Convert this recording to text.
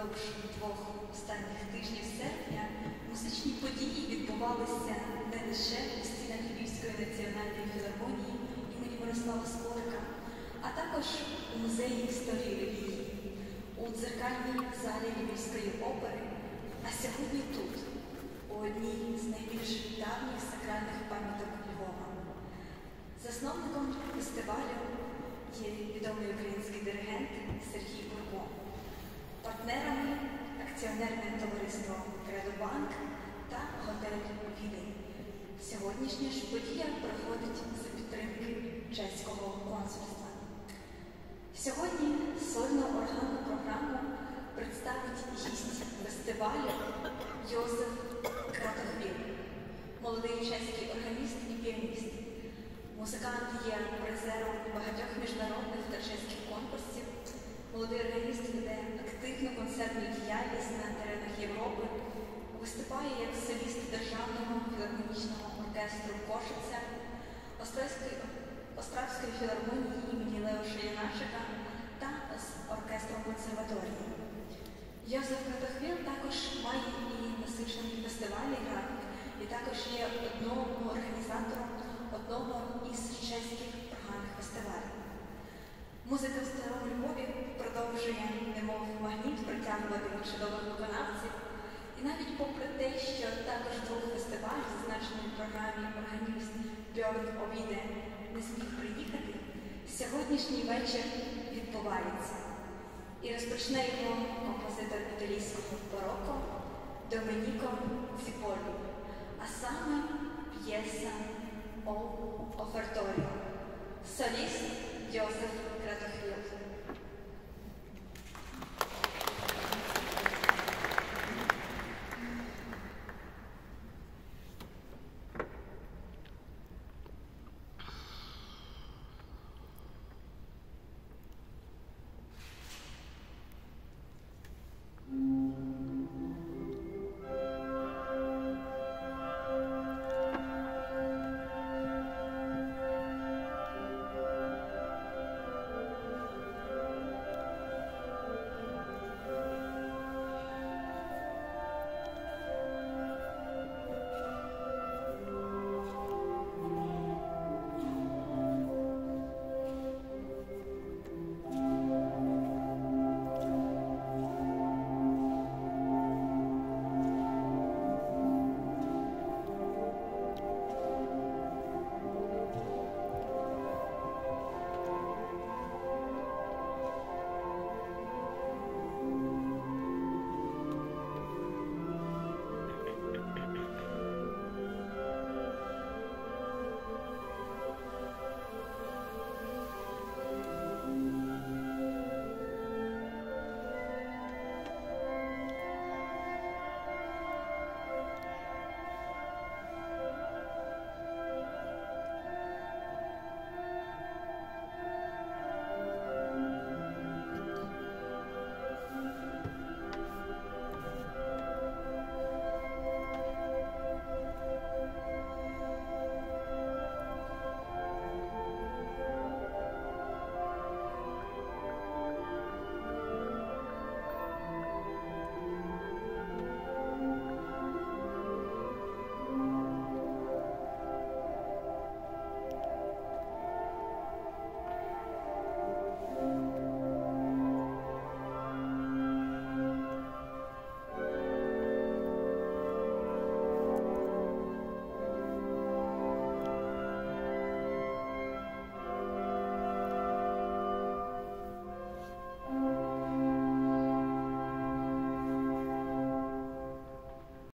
Упродовж двох останніх тижнів серпня музичні події відбувалися не лише у стінах Львівської національної філармонії імені Мирослава Скорика, а також у музеї історії релігії, у дзеркальній залі Львівської опери, а сьогодні тут, у одній з найбільш Сьогоднішня ж подія проходить за підтримки чеського консульства. Сьогодні сольну органну програму представить гість фестивалю Йозеф Кратохвіл, молодий чеський органіст і піаніст. Музикант є призером багатьох міжнародних та чеських конкурсів. Молодий органіст веде активну концертну діяльність на теренах Європи, виступає як соліст Державного філармонічного оркестру Кошиця, Островської філармонії імені Леоша Яначика та з оркестром консерваторії. Йозеф Кратохвіл також має і насичений фестивальний графік, і також є одним організатором одного із чеських органних фестивалів. Музика в старому Львові продовжує, немов магніт, притягувати чудових виконавців. І навіть попри те, що також двох фестивалів, зазначений в програмі органіст Бьорн Овіде, не зміг приїхати, сьогоднішній вечір відбувається. І розпочне його композитор італійського бароко Доменіко Ціполі, а саме п'єса О Оферторіо, соліст Йозеф Кратохвіл.